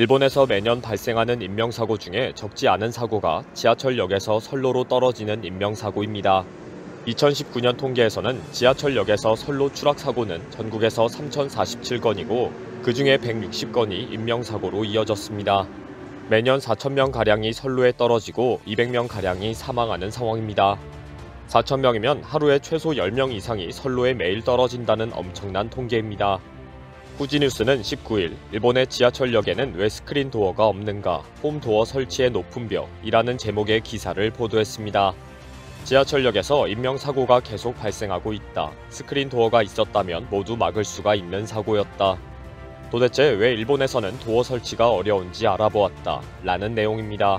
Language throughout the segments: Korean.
일본에서 매년 발생하는 인명사고 중에 적지 않은 사고가 지하철역에서 선로로 떨어지는 인명사고입니다. 2019년 통계에서는 지하철역에서 선로 추락 사고는 전국에서 3,047건이고 그 중에 160건이 인명사고로 이어졌습니다. 매년 4,000명 가량이 선로에 떨어지고 200명 가량이 사망하는 상황입니다. 4,000명이면 하루에 최소 10명 이상이 선로에 매일 떨어진다는 엄청난 통계입니다. 후지뉴스는 19일 일본의 지하철역에는 왜 스크린 도어가 없는가 홈 도어 설치의 높은 벽이라는 제목의 기사를 보도했습니다. 지하철역에서 인명사고가 계속 발생하고 있다. 스크린 도어가 있었다면 모두 막을 수가 있는 사고였다. 도대체 왜 일본에서는 도어 설치가 어려운지 알아보았다. 라는 내용입니다.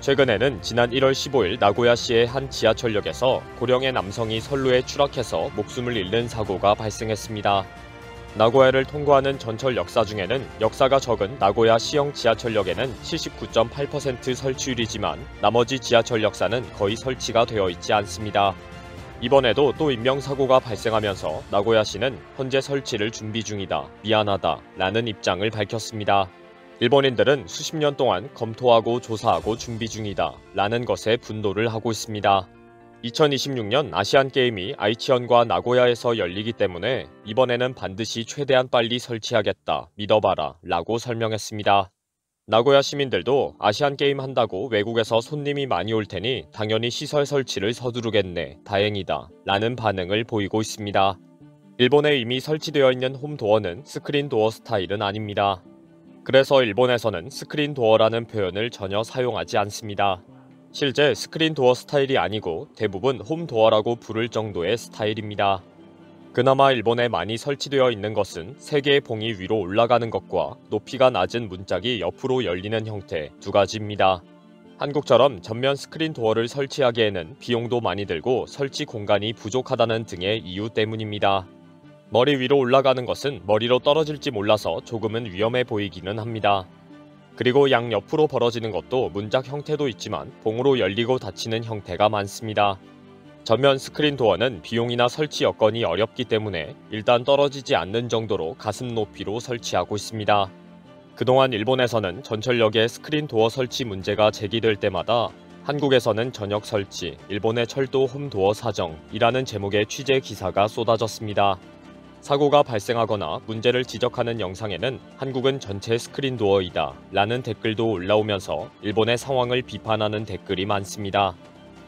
최근에는 지난 1월 15일 나고야시의 한 지하철역에서 고령의 남성이 선로에 추락해서 목숨을 잃는 사고가 발생했습니다. 나고야를 통과하는 전철 역사 중에는 역사가 적은 나고야 시형 지하철역에는 79.8% 설치율이지만 나머지 지하철 역사는 거의 설치가 되어 있지 않습니다. 이번에도 또 인명사고가 발생하면서 나고야시는 현재 설치를 준비 중이다. 미안하다. 라는 입장을 밝혔습니다. 일본인들은 수십 년 동안 검토하고 조사하고 준비 중이다. 라는 것에 분노를 하고 있습니다. 2026년 아시안게임이 아이치현과 나고야에서 열리기 때문에 이번에는 반드시 최대한 빨리 설치하겠다. 믿어봐라. 라고 설명했습니다. 나고야 시민들도 아시안게임 한다고 외국에서 손님이 많이 올 테니 당연히 시설 설치를 서두르겠네. 다행이다. 라는 반응을 보이고 있습니다. 일본에 이미 설치되어 있는 홈도어는 스크린 도어 스타일은 아닙니다. 그래서 일본에서는 스크린 도어라는 표현을 전혀 사용하지 않습니다. 실제 스크린 도어 스타일이 아니고 대부분 홈 도어라고 부를 정도의 스타일입니다. 그나마 일본에 많이 설치되어 있는 것은 세 개의 봉이 위로 올라가는 것과 높이가 낮은 문짝이 옆으로 열리는 형태 두 가지입니다. 한국처럼 전면 스크린 도어를 설치하기에는 비용도 많이 들고 설치 공간이 부족하다는 등의 이유 때문입니다. 머리 위로 올라가는 것은 머리로 떨어질지 몰라서 조금은 위험해 보이기는 합니다. 그리고 양 옆으로 벌어지는 것도 문짝 형태도 있지만 봉으로 열리고 닫히는 형태가 많습니다. 전면 스크린 도어는 비용이나 설치 여건이 어렵기 때문에 일단 떨어지지 않는 정도로 가슴 높이로 설치하고 있습니다. 그동안 일본에서는 전철역에 스크린 도어 설치 문제가 제기될 때마다 한국에서는 전역 설치, 일본의 철도 홈 도어 사정이라는 제목의 취재 기사가 쏟아졌습니다. 사고가 발생하거나 문제를 지적하는 영상에는 한국은 전체 스크린 도어이다 라는 댓글도 올라오면서 일본의 상황을 비판하는 댓글이 많습니다.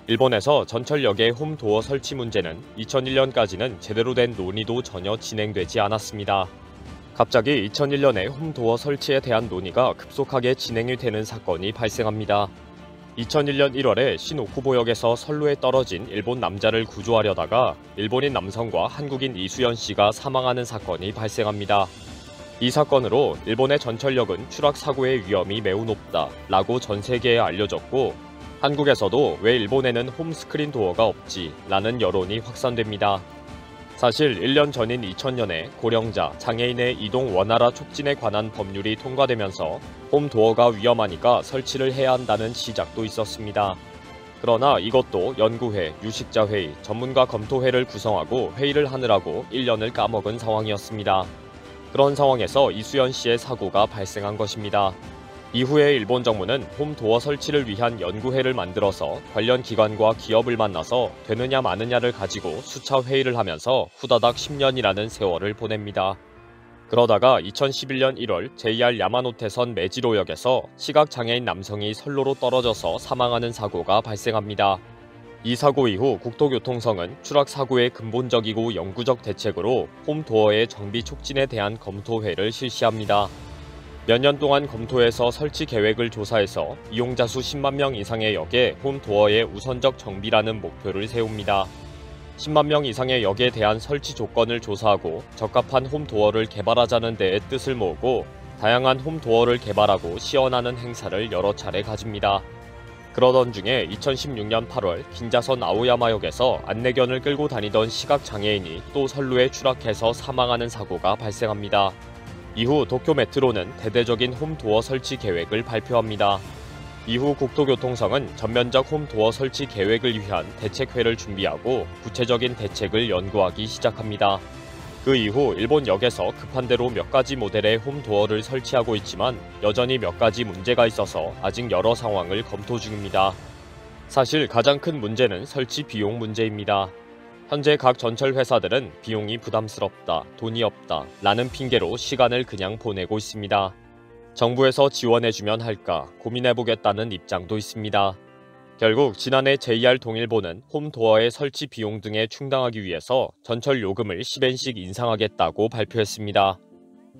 일본에서 전철역의 홈 도어 설치 문제는 2001년까지는 제대로 된 논의도 전혀 진행되지 않았습니다. 갑자기 2001년에 홈 도어 설치에 대한 논의가 급속하게 진행이 되는 사건이 발생합니다. 2001년 1월에 신오쿠보역에서 선로에 떨어진 일본 남자를 구조하려다가 일본인 남성과 한국인 이수연 씨가 사망하는 사건이 발생합니다. 이 사건으로 일본의 전철역은 추락 사고의 위험이 매우 높다 라고 전 세계에 알려졌고 한국에서도 왜 일본에는 홈스크린 도어가 없지 라는 여론이 확산됩니다. 사실 1년 전인 2000년에 고령자, 장애인의 이동 원활화 촉진에 관한 법률이 통과되면서 홈도어가 위험하니까 설치를 해야 한다는 시작도 있었습니다. 그러나 이것도 연구회, 유식자회의, 전문가 검토회를 구성하고 회의를 하느라고 1년을 까먹은 상황이었습니다. 그런 상황에서 이수연 씨의 사고가 발생한 것입니다. 이후에 일본 정부는 홈도어 설치를 위한 연구회를 만들어서 관련 기관과 기업을 만나서 되느냐 마느냐를 가지고 수차 회의를 하면서 후다닥 10년이라는 세월을 보냅니다. 그러다가 2011년 1월 JR 야마노테선 메지로역에서 시각장애인 남성이 선로로 떨어져서 사망하는 사고가 발생합니다. 이 사고 이후 국토교통성은 추락 사고의 근본적이고 영구적 대책으로 홈도어의 정비 촉진에 대한 검토회를 실시합니다. 몇 년 동안 검토해서 설치 계획을 조사해서 이용자 수 10만 명 이상의 역에 홈도어의 우선적 정비라는 목표를 세웁니다. 10만 명 이상의 역에 대한 설치 조건을 조사하고 적합한 홈도어를 개발하자는 데에 뜻을 모으고 다양한 홈도어를 개발하고 시연하는 행사를 여러 차례 가집니다. 그러던 중에 2016년 8월 긴자선 아오야마역에서 안내견을 끌고 다니던 시각장애인이 또 선로에 추락해서 사망하는 사고가 발생합니다. 이후 도쿄 메트로는 대대적인 홈도어 설치 계획을 발표합니다. 이후 국토교통성은 전면적 홈도어 설치 계획을 위한 대책회를 준비하고 구체적인 대책을 연구하기 시작합니다. 그 이후 일본 역에서 급한 대로 몇 가지 모델의 홈도어를 설치하고 있지만 여전히 몇 가지 문제가 있어서 아직 여러 상황을 검토 중입니다. 사실 가장 큰 문제는 설치 비용 문제입니다. 현재 각 전철 회사들은 비용이 부담스럽다, 돈이 없다, 라는 핑계로 시간을 그냥 보내고 있습니다. 정부에서 지원해주면 할까 고민해보겠다는 입장도 있습니다. 결국 지난해 JR 동일보는 홈도어의 설치 비용 등에 충당하기 위해서 전철 요금을 10엔씩 인상하겠다고 발표했습니다.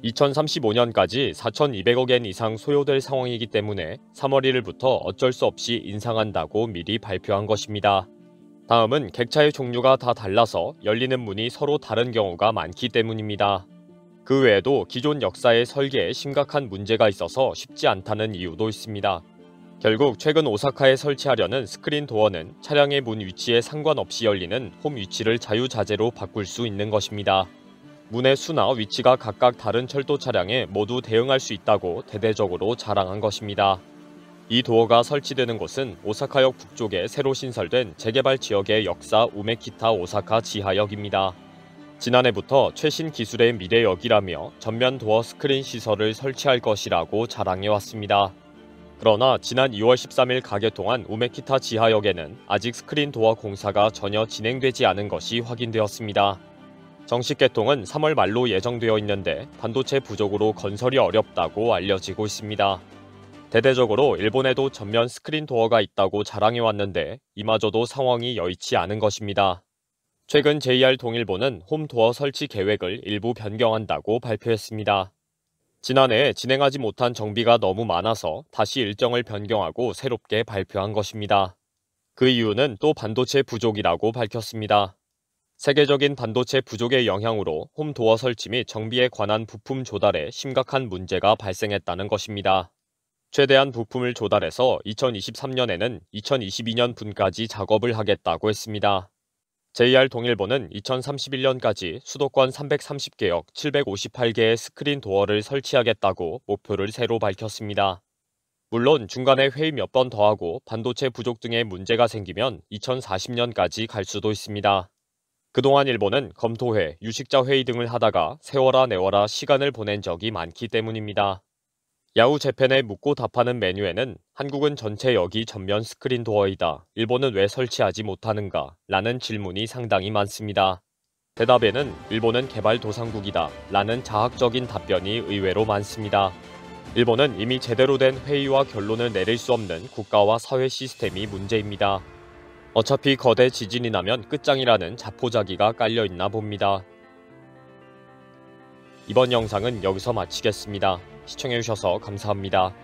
2035년까지 4,200억엔 이상 소요될 상황이기 때문에 3월 1일부터 어쩔 수 없이 인상한다고 미리 발표한 것입니다. 다음은 객차의 종류가 다 달라서 열리는 문이 서로 다른 경우가 많기 때문입니다. 그 외에도 기존 역사의 설계에 심각한 문제가 있어서 쉽지 않다는 이유도 있습니다. 결국 최근 오사카에 설치하려는 스크린 도어는 차량의 문 위치에 상관없이 열리는 홈 위치를 자유자재로 바꿀 수 있는 것입니다. 문의 수나 위치가 각각 다른 철도 차량에 모두 대응할 수 있다고 대대적으로 자랑한 것입니다. 이 도어가 설치되는 곳은 오사카역 북쪽에 새로 신설된 재개발 지역의 역사 우메키타 오사카 지하역입니다. 지난해부터 최신 기술의 미래역이라며 전면 도어 스크린 시설을 설치할 것이라고 자랑해왔습니다. 그러나 지난 2월 13일 가개통한 우메키타 지하역에는 아직 스크린 도어 공사가 전혀 진행되지 않은 것이 확인되었습니다. 정식 개통은 3월 말로 예정되어 있는데 반도체 부족으로 건설이 어렵다고 알려지고 있습니다. 대대적으로 일본에도 전면 스크린 도어가 있다고 자랑해왔는데 이마저도 상황이 여의치 않은 것입니다. 최근 JR 동일보는 홈도어 설치 계획을 일부 변경한다고 발표했습니다. 지난해 진행하지 못한 정비가 너무 많아서 다시 일정을 변경하고 새롭게 발표한 것입니다. 그 이유는 또 반도체 부족이라고 밝혔습니다. 세계적인 반도체 부족의 영향으로 홈도어 설치 및 정비에 관한 부품 조달에 심각한 문제가 발생했다는 것입니다. 최대한 부품을 조달해서 2023년에는 2022년 분까지 작업을 하겠다고 했습니다. JR 동일보는 2031년까지 수도권 330개역 758개의 스크린 도어를 설치하겠다고 목표를 새로 밝혔습니다. 물론 중간에 회의 몇 번 더하고 반도체 부족 등의 문제가 생기면 2040년까지 갈 수도 있습니다. 그동안 일본은 검토회, 유식자 회의 등을 하다가 세워라 내워라 시간을 보낸 적이 많기 때문입니다. 야후 재팬에 묻고 답하는 메뉴에는 한국은 전체 역이 전면 스크린 도어이다. 일본은 왜 설치하지 못하는가? 라는 질문이 상당히 많습니다. 대답에는 일본은 개발도상국이다. 라는 자학적인 답변이 의외로 많습니다. 일본은 이미 제대로 된 회의와 결론을 내릴 수 없는 국가와 사회 시스템이 문제입니다. 어차피 거대 지진이 나면 끝장이라는 자포자기가 깔려있나 봅니다. 이번 영상은 여기서 마치겠습니다. 시청해주셔서 감사합니다.